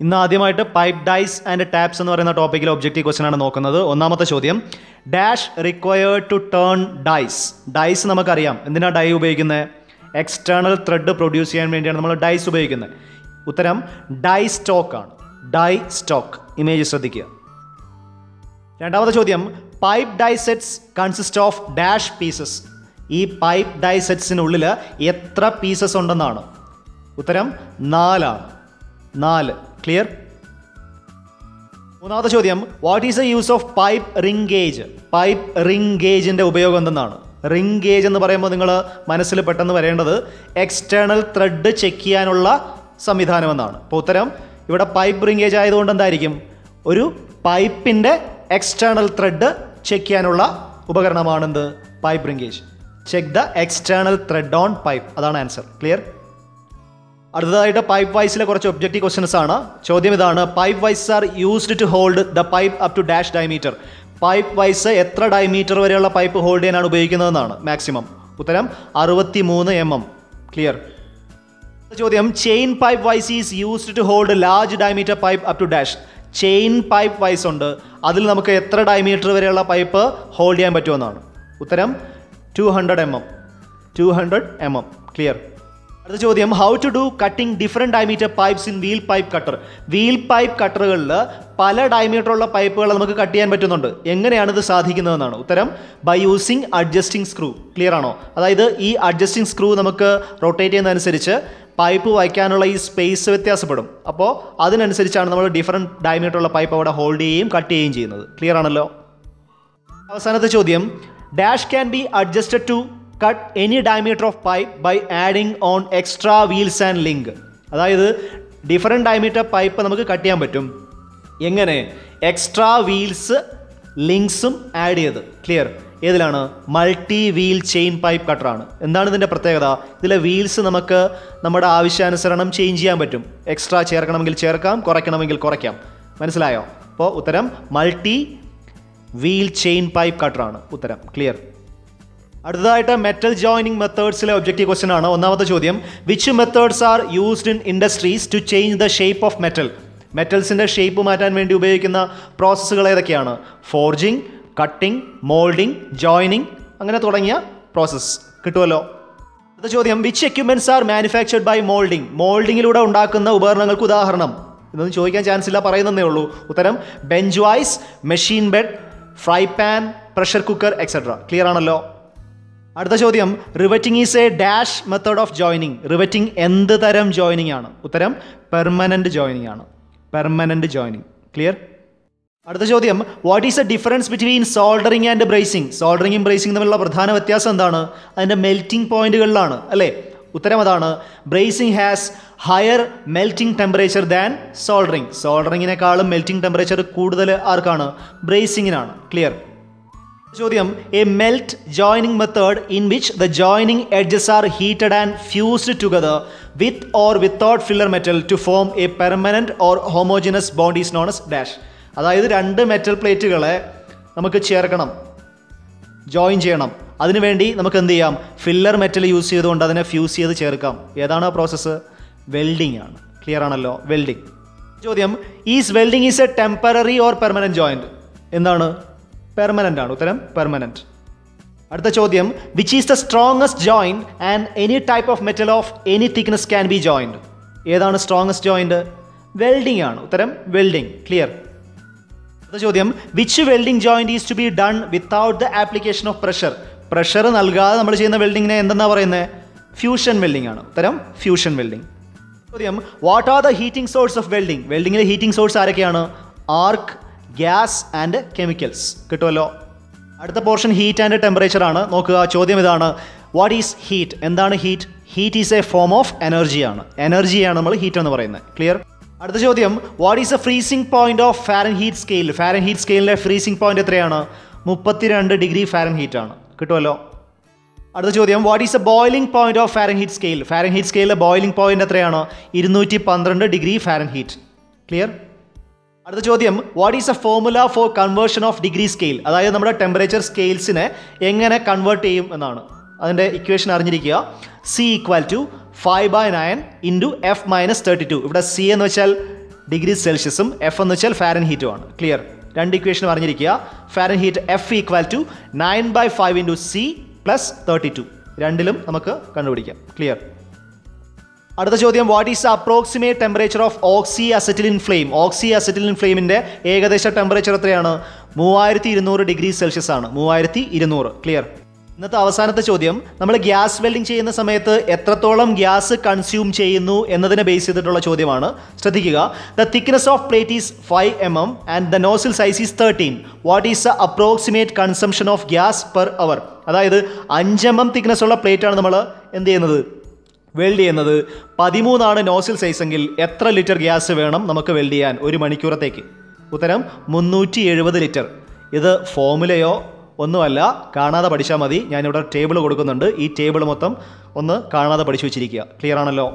ഇന്ന് ആദ്യമായിട്ട് pipe dyes and taps എന്ന് പറയുന്ന ടോപ്പിക്കിൽ ഒബ്ജക്റ്റീവ് ക്വസ്റ്റൻ ആണ് നോക്കുന്നത്. ഒന്നാമത്തെ ചോദ്യം dash required to turn dice dice നമുക്കറിയാം. എന്തിനാണ് ഡൈ ഉപയോഗിക്കുന്നത്? എക്സ്റ്റേണൽ ത്രെഡ് പ്രൊഡ്യൂസ് ചെയ്യാൻ വേണ്ടിയാണ് നമ്മൾ ഡൈസ് ഉപയോഗിക്കുന്നത്. ഉത്തരം ഡൈ സ്റ്റോക്ക് ആണ്. ഡൈ സ്റ്റോക്ക് ഇമേജ് ശ്രദ്ധിക്കുക. രണ്ടാമത്തെ ചോദ്യം pipe die sets consist of dash pieces ഈ പൈപ്പ് ഡൈസെറ്റ്സിനുള്ളിൽ എത്ര പീസസ് ഉണ്ടെന്നാണ്. ഉത്തരം നാലാണ്. നാല്. ക്ലിയർ മൂന്നാമത്തെ ചോദ്യം what is the use of pipe ring gauge pipe ring ഗേജിന്റെ ഉപയോഗം എന്തെന്നാണ്? റിംഗ് ഗേജ് എന്ന് പറയുമ്പോൾ നിങ്ങൾ മനസ്സിൽ പെട്ടെന്ന് വരേണ്ടത് എക്സ്റ്റേണൽ ത്രെഡ് ചെക്ക് ചെയ്യാനുള്ള സംവിധാനം എന്നാണ്. അപ്പോൾ ഉത്തരം ഇവിടെ പൈപ്പ് റിംഗ് ഗേജ് ആയതുകൊണ്ട് എന്തായിരിക്കും? ഒരു പൈപ്പിന്റെ എക്സ്റ്റേണൽ ത്രെഡ് ചെക്ക് ചെയ്യാനുള്ള ഉപകരണമാണെന്ത്? Pipe ring gauge check the external thread on pipe അതാണ് ആൻസർ ക്ലിയർ അടുത്തതായിട്ട് പൈപ്പ് വൈസിലെ കുറച്ച് ഒബ്ജക്റ്റീവ് ക്വസ്റ്റ്യൻസ് ആണ്. ചോദ്യം ഇതാണ് pipe vice are used to hold the pipe up to dash diameter pipe vice എത്ര diameter വരെയുള്ള പൈപ്പ് ഹോൾഡ് ചെയ്യാനാണ് ഉപയോഗിക്കുന്നതെന്നാണ് മാക്സിമം ഉത്തരം അറുപത്തി മൂന്ന് എം എം. ക്ലിയർ ചോദ്യം chain pipe vice is used to hold large diameter pipe up to dash chain pipe vice ഉണ്ട്. അതിൽ നമുക്ക് എത്ര ഡയമീറ്റർ വരെയുള്ള പൈപ്പ് ഹോൾഡ് ചെയ്യാൻ പറ്റുമെന്നാണ്. ഉത്തരം two hundred m m two hundred m m clear അടുത്ത ചോദ്യം how to do cutting different diameter pipes in wheel pipe cutter wheel pipe കട്ടറുകളിൽ പല ഡയമീറ്റർ ഉള്ള പൈപ്പുകൾ നമുക്ക് കട്ട് ചെയ്യാൻ പറ്റുന്നുണ്ട്. എങ്ങനെയാണ് ഇത് സാധിക്കുന്നതെന്നാണ്? ഉത്തരം by using adjusting screw clear ആണോ? അതായത് ഈ അഡ്ജസ്റ്റിംഗ് സ്ക്രൂ നമുക്ക് റൊട്ടേറ്റ് ചെയ്യുന്നതനുസരിച്ച് പൈപ്പ് വയ്ക്കാനുള്ള ഈ സ്പേസ് വ്യത്യാസപ്പെടും. അപ്പോൾ അതിനനുസരിച്ചാണ് നമ്മൾ ഡിഫറെന്റ് ഡയമീറ്റർ ഉള്ള പൈപ്പ് അവിടെ ഹോൾഡ് ചെയ്യുകയും കട്ട് ചെയ്യുകയും ചെയ്യുന്നത്. ക്ലിയർ ആണല്ലോ? അവസാനത്തെ ചോദ്യം dash can be adjusted to cut any diameter of pipe by adding on extra wheels and link അതായത് ഡിഫറെന്റ് ഡയമീറ്റർ പൈപ്പ് നമുക്ക് കട്ട് ചെയ്യാൻ പറ്റും. എങ്ങനെ? എക്സ്ട്രാ വീൽസ് ലിങ്ക്സും ആഡ് ചെയ്ത്. ക്ലിയർ ഏതിലാണ്? മൾട്ടി വീൽ ചെയിൻ പൈപ്പ് കട്ടറാണ് എന്താണ് ഇതിന്റെ പ്രത്യേകത? ഇതിലെ വീൽസ് നമുക്ക് നമ്മുടെ ആവശ്യാനുസരണം ചേഞ്ച് ചെയ്യാൻ പറ്റും. എക്സ്ട്രാ ചേർക്കണമെങ്കിൽ ചേർക്കാം കുറയ്ക്കണമെങ്കിൽ കുറയ്ക്കാം. മനസ്സിലായോ? അപ്പോൾ ഉത്തരം മൾട്ടി വീൽ ചെയിൻ പൈപ്പ് കട്ടറാണ് ഉത്തരം. ക്ലിയർ അടുത്തതായിട്ട് മെറ്റൽ ജോയിനിങ് മെത്തേഡ്സിലെ ഒബ്ജക്റ്റീവ് ക്വസ്റ്റൻ ആണ്. ഒന്നാമത്തെ ചോദ്യം which methods are used in industries to change the shape of metal മെറ്റൽസിന്റെ shape മാറ്റാൻ വേണ്ടി ഉപയോഗിക്കുന്ന പ്രോസസ്സുകൾ ഏതൊക്കെയാണ്? ഫോർജിങ് കട്ടിംഗ് മോൾഡിംഗ് ജോയിനിങ് അങ്ങനെ തുടങ്ങിയ പ്രോസസ്സ് കിട്ടുമല്ലോ. അടുത്ത ചോദ്യം which equipments are manufactured by moulding മോൾഡിങ്ങിലൂടെ ഉണ്ടാക്കുന്ന ഉപകരണങ്ങൾക്ക് ഉദാഹരണം. ഇതൊന്നും ചോദിക്കാൻ ചാൻസ് ഇല്ല പറയുന്നതേ ഉള്ളൂ. ഉത്തരം bench vice machine bed fry pan pressure cooker etcetera clear ആണല്ലോ? അടുത്ത ചോദ്യം riveting is a dash method of joining riveting എന്ത് തരം ജോയിനിങ് ആണ്? ഉത്തരം പെർമനന്റ് ജോയിനിങ് ആണ്. പെർമനന്റ് ജോയിനിങ് ക്ലിയർ അടുത്ത ചോദ്യം what is a difference between soldering and brazing സോൾഡറിങ്ങും brazing തമ്മിലുള്ള പ്രധാന വ്യത്യാസം എന്താണ്? അതിന്റെ മെൽറ്റിംഗ് പോയിന്റുകളിലാണ് അല്ലേ? ഉത്തരം അതാണ് brazing has higher melting temperature than soldering സോൾഡറിങ്ങിനേക്കാളും melting temperature കൂടുതൽ ആർക്കാണ്? ബ്രേസിങ്ങിനാണ് ക്ലിയർ ചോദ്യം a melt joining method in which the joining edges are heated and fused together with or without filler metal to form a permanent or homogeneous bond is s dash അതായത് രണ്ട് metal പ്ലേറ്റുകളെ നമുക്ക് ചേർക്കണം join ചെയ്യണം. അതിനുവേണ്ടി നമുക്ക് എന്ത് ചെയ്യാം? Filler metal use ചെയ്തുകൊണ്ട് അതിനെ ഫ്യൂസ് ചെയ്ത് ചേർക്കാം. ഏതാണ് ആ പ്രോസസ്സ് വെൽഡിംഗ് ആണ്. ക്ലിയർ ആണല്ലോ? വെൽഡിംഗ് ചോദ്യം is welding is a temporary or permanent joint എന്താണ്? പെർമനന്റ് ആണ്. ഉത്തരം പെർമനന്റ് അടുത്ത ചോദ്യം which is the strongest joint and any type of metal of any thickness can be joint ഏതാണ് സ്ട്രോങ്സ്റ്റ് ജോയിന്റ് വെൽഡിംഗ് ആണ്. ഉത്തരം വെൽഡിംഗ് ക്ലിയർ അടുത്ത ചോദ്യം which welding joint is to be done without the application of pressure pressure നൽകാതെ നമ്മൾ ചെയ്യുന്ന വെൽഡിങ്ങിനെ എന്തെന്നാ പറയുന്നത് ഫ്യൂഷൻ വെൽഡിംഗ് ആണ്. ഉത്തരം ഫ്യൂഷൻ വെൽഡിംഗ് ചോദ്യം what are the heating source of welding വെൽഡിങ്ങിലെ heating source ആരൊക്കെയാണ്? Arc gas and chemicals. കിട്ടുമല്ലോ? അടുത്ത പോർഷൻ ഹീറ്റ് ആൻഡ് ടെമ്പറേച്ചർ ആണ്. നോക്കുക ചോദ്യം ഇതാണ്. വാട്ട് ഈസ് ഹീറ്റ് എന്താണ് heat heat is a form of എനർജിയാണ് എനർജിയാണ് നമ്മൾ ഹീറ്റ് എന്ന് പറയുന്നത്. ക്ലിയർ അടുത്ത ചോദ്യം what is a freezing point of Fahrenheit scale Fahrenheit സ്കെയിലിലെ freezing point എത്രയാണ്? മുപ്പത്തിരണ്ട് ഡിഗ്രി ഫാരൻ ഹീറ്റ് ആണ്. കിട്ടുമല്ലോ? അടുത്ത ചോദ്യം what is a boiling point of Fahrenheit scale Fahrenheit സ്കെയിലിലെ boiling point എത്രയാണ്? ഇരുന്നൂറ്റി പന്ത്രണ്ട് ഡിഗ്രി ഫാരൻ ഹീറ്റ് ക്ലിയർ അടുത്ത ചോദ്യം what is a formula for conversion of degree scale അതായത് നമ്മുടെ ടെമ്പറേച്ചർ സ്കെയിൽസിനെ എങ്ങനെ കൺവേർട്ട് ചെയ്യും എന്നാണ്. അതിന്റെ ഇക്വേഷൻ അറിഞ്ഞിരിക്കുക. C equal to five by nine into f minus thirty two ഇവിടെ സി എന്ന് വെച്ചാൽ ഡിഗ്രി സെൽഷ്യസും എഫ് എന്ന് വെച്ചാൽ ഫാരൻ ഹീറ്റും ആണ്. ക്ലിയർ രണ്ട് ഇക്വേഷൻ അറിഞ്ഞിരിക്കുക. Fahrenheit f equal to nine by five into c plus thirty two രണ്ടിലും നമുക്ക് കണ്ടുപിടിക്കാം. ക്ലിയർ അടുത്ത ചോദ്യം what is approximate temperature of oxy acetylene flame oxy acetylene ഫ്ലെയിമിന്റെ ഏകദേശ ടെമ്പറേച്ചർ എത്രയാണ്? മൂവായിരത്തി ഇരുന്നൂറ് ഡിഗ്രി സെൽഷ്യസ് ആണ്. മൂവായിരത്തി ഇരുന്നൂറ് ക്ലിയർ ഇന്നത്തെ അവസാനത്തെ ചോദ്യം നമ്മൾ ഗ്യാസ് വെൽഡിംഗ് ചെയ്യുന്ന സമയത്ത് എത്രത്തോളം ഗ്യാസ് കൺസ്യൂം ചെയ്യുന്നു എന്നതിനെ ബേസ് ചെയ്തിട്ടുള്ള ചോദ്യമാണ്. ശ്രദ്ധിക്കുക. The thickness of plate is five m m and the nozzle size is thirteen what is the approximate consumption of gas per hour അതായത് അഞ്ച് എം എം തിക്നെസ് ഉള്ള പ്ലേറ്റ് ആണ് നമ്മൾ എന്ത് ചെയ്യുന്നത്? വെൽഡ് ചെയ്യുന്നത് പതിമൂന്നാണ് നോസിൽ സൈസെങ്കിൽ എത്ര ലിറ്റർ ഗ്യാസ് വേണം നമുക്ക് വെൽഡ് ചെയ്യാൻ ഒരു മണിക്കൂറത്തേക്ക്? ഉത്തരം മുന്നൂറ്റി എഴുപത് ലിറ്റർ. ഇത് ഫോമുലയോ ഒന്നുമല്ല കാണാതെ പഠിച്ചാൽ മതി. ഞാനിവിടെ ടേബിൾ കൊടുക്കുന്നുണ്ട്. ഈ ടേബിൾ മൊത്തം ഒന്ന് കാണാതെ പഠിച്ചു വെച്ചിരിക്കുക. ക്ലിയർ ആണല്ലോ?